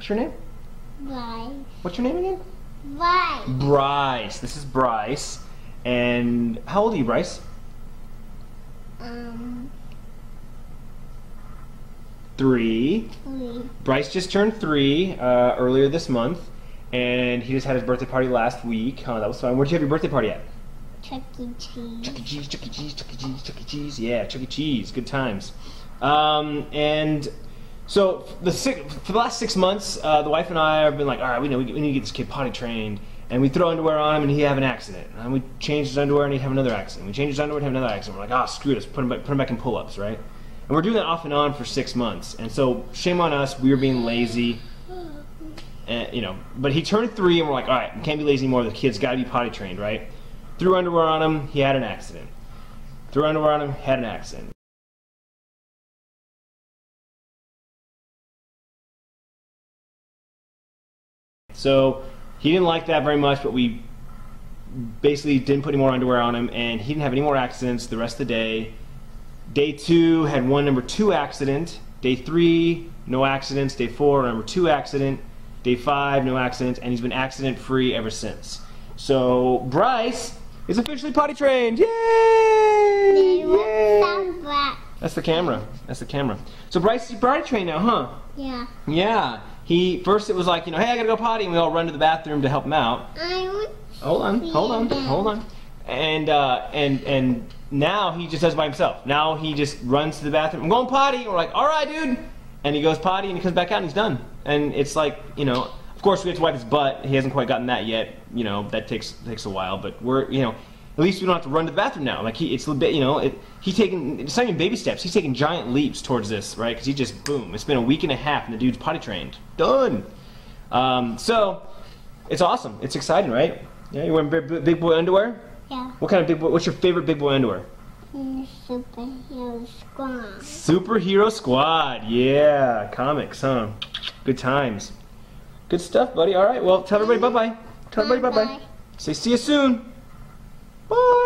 What's your name? Bryce. What's your name again? Bryce. Bryce. This is Bryce. And how old are you, Bryce? Um, Three. three. Bryce just turned three uh, earlier this month, and he just had his birthday party last week. Huh, that was fun. Where'd you have your birthday party at? Chuck E. Cheese. Chuck E. Cheese, Chuck E. Cheese, Chuck E. Cheese, Chuck E. Cheese. Yeah, Chuck E. Cheese. Good times. Um, and so the six, for the last six months, uh, the wife and I have been like, all right, we know we, we need to get this kid potty trained. And we throw underwear on him, and he'd have an accident. And we change his underwear, and he'd have another accident. We change his underwear, and have another accident. We're like, ah, screw this. Put him back, put him back in pull-ups, right? And we're doing that off and on for six months. And so shame on us. We were being lazy. And, you know, but he turned three, and we're like, all right, we can't be lazy anymore. The kid's got to be potty trained, right? Threw underwear on him, he had an accident. Threw underwear on him, had an accident. So he didn't like that very much, but we basically didn't put any more underwear on him, and he didn't have any more accidents the rest of the day. Day two had one number two accident. Day three, no accidents. Day four, number two accident. Day five, no accidents, and he's been accident free ever since. So Bryce is officially potty trained. Yay! Yay! That's the camera. That's the camera. So Bryce is potty trained now, huh? Yeah. Yeah. He first it was like you know, hey, I gotta go potty, and we all run to the bathroom to help him out. Hold on, hold on, hold on. And uh, and and now he just does it by himself. Now he just runs to the bathroom. I'm going potty. And we're like, all right, dude. And he goes potty, and he comes back out, and he's done. And it's like you know, of course we have to wipe his butt. He hasn't quite gotten that yet. You know, that takes takes a while. But we're you know, at least we don't have to run to the bathroom now. Like he, it's a bit you know, it, he taking it's not even baby steps. He's taking giant leaps towards this, right? Because he just boom. It's been a week and a half, and the dude's potty trained. Done. Um, so it's awesome. It's exciting, right? Yeah, you wearing big, big boy underwear? Yeah. What kind of big boy? What's your favorite big boy underwear? The superhero squad. Superhero Squad. Yeah, comics, huh? Good times. Good stuff, buddy. All right. Well, tell everybody bye bye. Tell everybody bye bye. Bye-bye. Say see you soon. Bye.